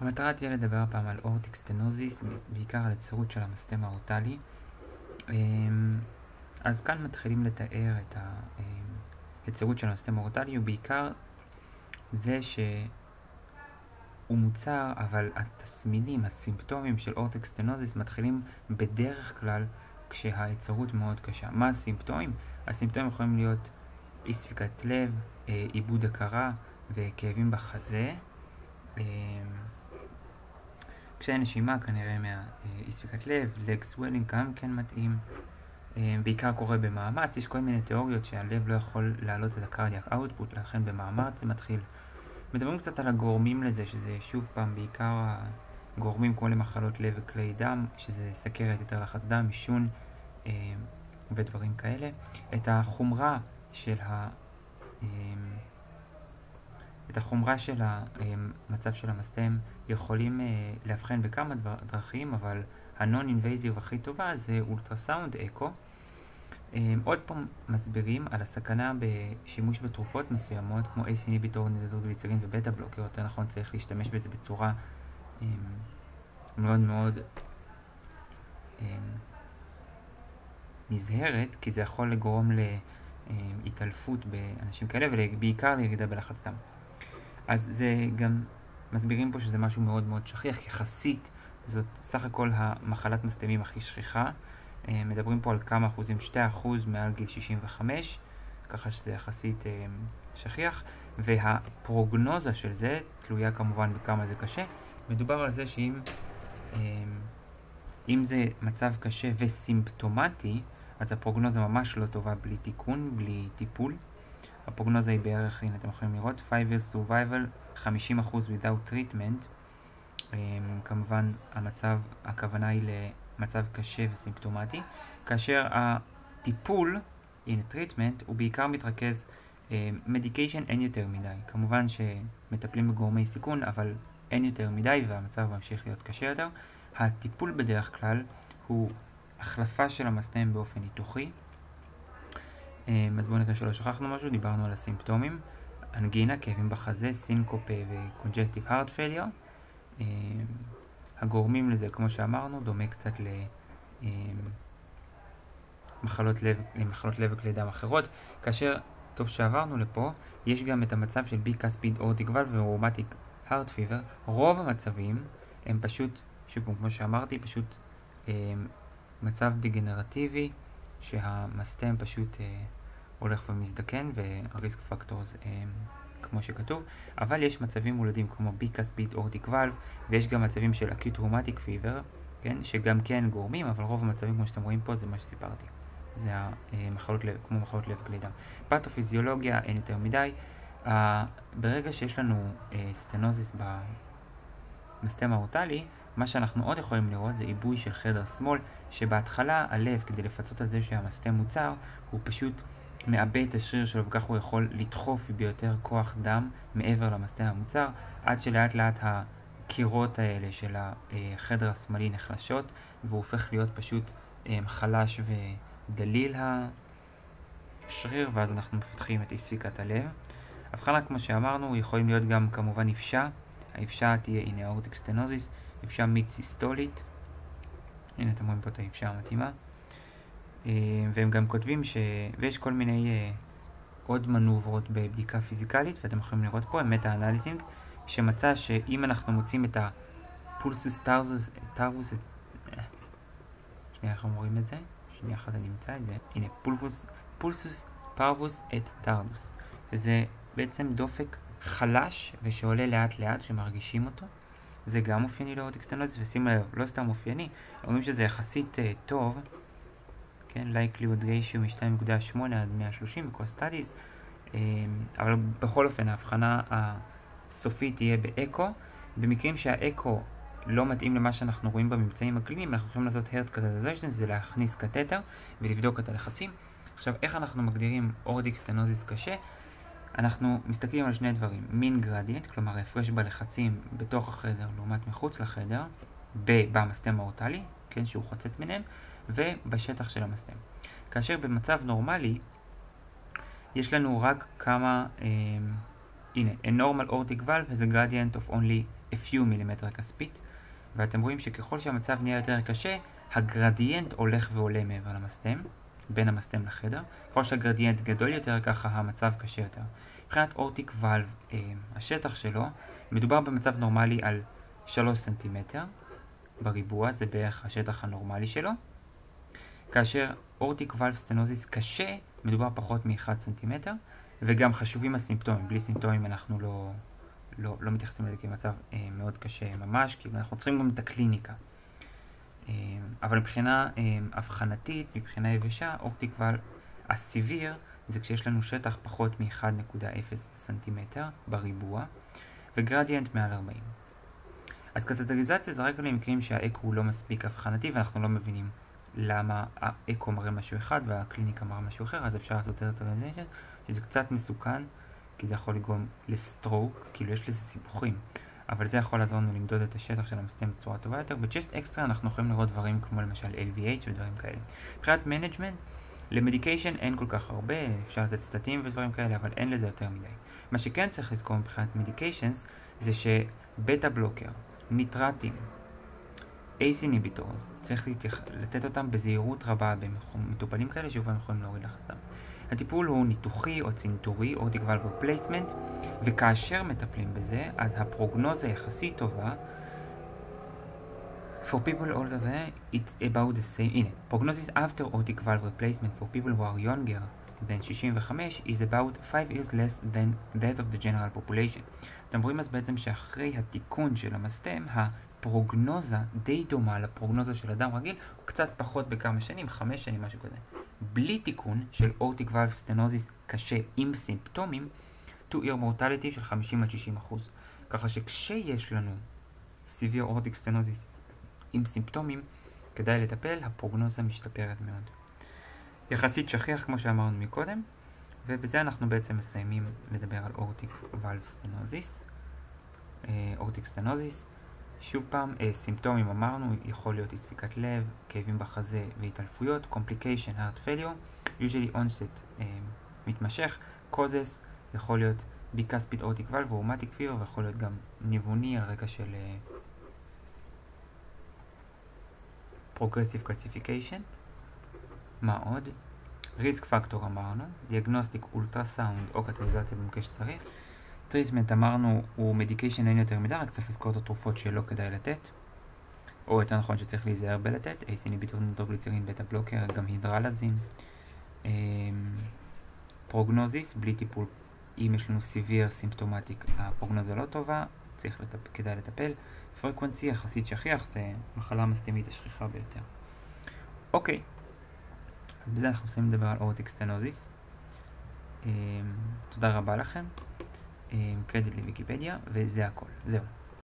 המטרה תהיה לדבר הפעם על aortic stenosis, בעיקר על היצרות של המסתם האורטלי. אמ, אז כאן מתחילים לתאר את היצרות של המסתם האורטלי, ובעיקר זה שהוא מוצר, אבל התסמינים, הסימפטומים של aortic stenosis מתחילים בדרך כלל כשהיצרות מאוד קשה. מה הסימפטומים? הסימפטומים יכולים להיות אי ספיקת לב, אה, איבוד הכרה וכאבים בחזה. קשיי נשימה כנראה מהאי ספיקת לב, leg swelling גם כן מתאים, אה, בעיקר קורה במאמץ, יש כל מיני תיאוריות שהלב לא יכול להעלות את ה cardiac output, לכן במאמץ זה מתחיל. מדברים קצת על הגורמים לזה, שזה שוב פעם בעיקר הגורמים כמו למחלות לב וכלי דם, שזה סכרת, יתר לחץ דם, עישון אה, ודברים כאלה. את החומרה של ה... אה, את החומרה של המצב של המסתם יכולים אה, לאבחן בכמה דרכים, אבל invasive הכי טובה זה אולטרסאונד אקו. אה, עוד פעם מסבירים על הסכנה בשימוש בתרופות מסוימות, כמו ACE inhibitor, ניטרוגליצרין ו beta blocker, יותר נכון צריך להשתמש בזה בצורה אה, מאוד מאוד נזהרת, כי זה יכול לגרום להתעלפות באנשים כאלה, ובעיקר לירידה בלחץ דם. אז זה גם, מסבירים פה שזה משהו מאוד מאוד שכיח, יחסית זאת סך הכל המחלת מסתמים הכי שכיחה. אה, מדברים פה על כמה אחוזים, 2% מעל גיל 65, ככה שזה יחסית אה, שכיח, והפרוגנוזה של זה תלויה כמובן בכמה זה קשה. מדובר על זה שאם אה, אם זה מצב קשה וסימפטומטי, אז הפרוגנוזה ממש לא טובה בלי תיקון, בלי טיפול. הפרוגנוזה היא בערך, הנה אתם יכולים לראות, 5 years survival, 50% without treatment. Um, כמובן המצב, הכוונה היא למצב קשה וסימפטומטי, כאשר הטיפול, הנה treatment, הוא בעיקר מתרכז, מדיקיישן um, אין יותר מדי. כמובן שמטפלים בגורמי סיכון, אבל אין יותר מדי והמצב ממשיך להיות קשה יותר. הטיפול בדרך כלל הוא החלפה של המסתם באופן ניתוחי. אמ, אז בואו נקרא שלא שכחנו משהו, דיברנו על הסימפטומים, אנגינה, כאבים בחזה, סינקופה וקונג'סטיב הארט פליו. הגורמים לזה, כמו שאמרנו, דומה קצת למחלות אמ, לב, למחלות לב וכלי דם אחרות, כאשר, טוב שעברנו לפה, יש גם את המצב של bicuspid aortic valve ו rheumatic heart fever. רוב המצבים הם פשוט, שוב כמו שאמרתי, פשוט אמ, מצב דגנרטיבי שהמסתם פשוט הולך ומזדקן וה risk factors כמו שכתוב, אבל יש מצבים מולדים כמו bicuspid aortic valve ויש גם מצבים של acute rheumatic fever, כן, שגם כן גורמים, אבל רוב המצבים כמו שאתם רואים פה זה מה שסיפרתי. זה המחלות לב, כמו מחלות לב כלי דם. פתופיזיולוגיה אין יותר מדי. Uh, ברגע שיש לנו uh, סטנוזיס במסתם האורטלי, מה שאנחנו עוד יכולים לראות זה עיבוי של חדר שמאל, שבהתחלה הלב, כדי לפצות על זה שהמסתם מוצר, הוא פשוט מאבד את השריר שלו וכך הוא יכול לדחוף ביותר כוח דם מעבר למסתם המוצר, עד שלאט לאט הקירות האלה של החדר השמאלי נחלשות והוא הופך להיות פשוט אה, חלש ודליל השריר ואז אנחנו מפתחים את אי ספיקת הלב. האבחנה כמו שאמרנו יכולים להיות גם כמובן אוושה, האוושה תהיה הנה aortic stenosis, אוושה mid סיסטולית, הנה אתם רואים פה את האוושה המתאימה. אה, והם גם כותבים ש... ויש כל מיני אה, עוד מנוברות בבדיקה פיזיקלית, ואתם יכולים לראות פה, הם meta-analyzing, שמצא שאם אנחנו מוצאים את ה pulsus parvus, אה, שנייה איך אומרים את זה? שנייה אחת אני אמצא את זה. הנה, pulsus, pulsus parvus et tardus. וזה בעצם דופק חלש ושעולה לאט לאט, שמרגישים אותו. זה גם אופייני ל aortic stenosis, ושימו לב, לא סתם אופייני, אומרים שזה יחסית uh, טוב, כן, likelihood ratio מ-2.8 עד 130 בכל studies, אמ, אבל בכל אופן האבחנה הסופית תהיה באקו. במקרים שהאקו לא מתאים למה שאנחנו רואים בממצאים הקליניים, אנחנו יכולים לעשות heart catheterization, זה להכניס קטטר ולבדוק את הלחצים. עכשיו, איך אנחנו מגדירים aortic stenosis קשה? אנחנו מסתכלים על שני דברים, mean gradient, כלומר ההפרש בלחצים בתוך החדר לעומת מחוץ לחדר, במסתם האורטלי, כן, שהוא חוצץ ביניהם, ובשטח של המסתם. כאשר במצב נורמלי יש לנו רק כמה, um, הנה, a normal aortic valve has a gradient of only a few מילימטר כספית, ואתם רואים שככל שהמצב נהיה יותר קשה, הגרדיאנט הולך ועולה מעבר למסתם, בין המסתם לחדר. ככל שהגרדיאנט גדול יותר, ככה המצב קשה יותר. מבחינת אורטיק ואלב, אה, השטח שלו, מדובר במצב נורמלי על 3 סנטימטר בריבוע, זה בערך השטח הנורמלי שלו. כאשר aortic valve stenosis קשה, מדובר פחות מ-1 סנטימטר, וגם חשובים הסימפטומים. בלי סימפטומים אנחנו לא, לא, לא מתייחסים לזה כמצב אה, מאוד קשה ממש, כאילו אנחנו צריכים גם את הקליניקה. אה, אבל מבחינה אה, אבחנתית, מבחינה יבשה, aortic valve ה severe זה כשיש לנו שטח פחות מ-1.0 סנטימטר בריבוע, וגרדיאנט מעל 40. אז קטטריזציה זה רק למקרים שהאקו הוא לא מספיק אבחנתי ואנחנו לא מבינים למה האקו מראה משהו אחד והקליניקה מראה משהו אחר, אז אפשר לעשות קטטריזציה, שזה קצת מסוכן, כי זה יכול לגרום ל stroke, כאילו יש לזה סיבוכים, אבל זה יכול לעזור לנו למדוד את השטח של המסתם בצורה טובה יותר. ב chest X-ray אנחנו יכולים לראות דברים כמו למשל LVH ודברים כאלה. מבחינת management, ל medication אין כל כך הרבה, אפשר לתת סטטינים ודברים כאלה, אבל אין לזה יותר מדי. מה שכן צריך לזכור מבחינת medications, זה ש beta blocker, ניטרטים, ACE inhibitors, צריך להתייח... לתת אותם בזהירות רבה במטופלים כאלה שוב יכולים להוריד לחץ דם. הטיפול הוא ניתוחי או צנתורי aortic valve replacement, וכאשר מטפלים בזה, אז הפרוגנוזה יחסית טובה. For people older than it's about the same, הנה, prognosis after aortic valve replacement for people who are younger than 65 is about 5 years less than that of the general population. אתם רואים אז בעצם שאחרי התיקון של המסתם, הפרוגנוזה די דומה לפרוגנוזה של אדם רגיל, הוא קצת פחות בכמה שנים, 5 שנים, משהו כזה. בלי תיקון של aortic valve stenosis קשה עם סימפטומים, two year mortality של 50 עד 60 אחוז. ככה שכשיש לנו severe aortic stenosis עם סימפטומים, כדאי לטפל, הפרוגנוזה משתפרת מאוד. יחסית שכיח כמו שאמרנו מקודם, ובזה אנחנו בעצם מסיימים לדבר על aortic valve stenosis. Aortic stenosis. שוב פעם, אה, סימפטומים אמרנו, יכול להיות אי ספיקת לב, כאבים בחזה והתעלפויות, complication, heart failure, usually onset אה, מתמשך, causes, יכול להיות bicuspid aortic valve, rheumatic fever, ויכול להיות גם ניווני על רקע של progressive uh, calcification. מה עוד? risk factor אמרנו, diagnostic אולטרסאונד או קתטריזציה במקרה שצריך. treatment אמרנו הוא medication אין יותר מדי, רק צריך לזכור את התרופות שלא כדאי לתת. או יותר נכון שצריך להיזהר בלתת, ACE inhibitor ניטרוגליצרין, beta blocker, גם הידרלזין. prognosis, בלי טיפול, אם יש לנו severe symptomatic, הפרוגנוזה לא טובה, צריך לטפ... כדאי לטפל. frequency יחסית שכיח, זה מחלה מסתמית השכיחה ביותר. אוקיי, אז בזה אנחנו מסיימים לדבר על aortic stenosis. תודה רבה לכם. קרדיט לוויקיפדיה, וזה הכל. זהו.